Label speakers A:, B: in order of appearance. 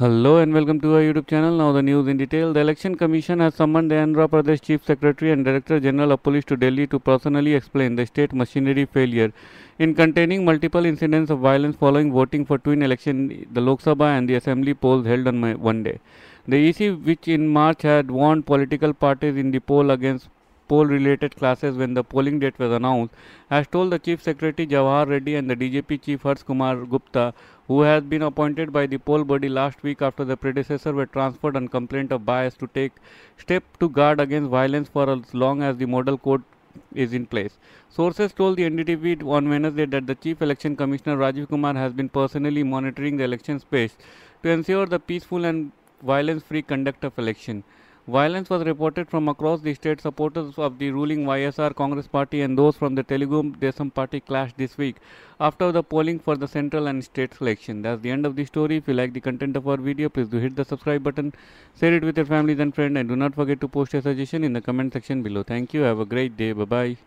A: Hello and welcome to our YouTube channel. Now the news in detail. The Election Commission has summoned the Andhra Pradesh Chief Secretary and Director General of Police to Delhi to personally explain the state machinery failure in containing multiple incidents of violence following voting for twin election, the Lok Sabha and the Assembly polls held on one day. The EC, which in March had warned political parties in the poll against poll related classes when the polling date was announced, has told the Chief Secretary Jawahar Reddy and the DGP Chief Harish Kumar Gupta, who has been appointed by the poll body last week after the predecessor were transferred on complaint of bias to take step to guard against violence for as long as the model code is in place. Sources told the NDTV on Wednesday that the Chief Election Commissioner Rajiv Kumar has been personally monitoring the election space to ensure the peaceful and violence free conduct of election. Violence was reported from across the state. Supporters of the ruling YSR Congress party and those from the Telugu Desam party clashed this week after the polling for the central and state election. That's the end of the story. If you like the content of our video, please do hit the subscribe button, share it with your families and friends, and do not forget to post a suggestion in the comment section below. Thank you. Have a great day. Bye bye.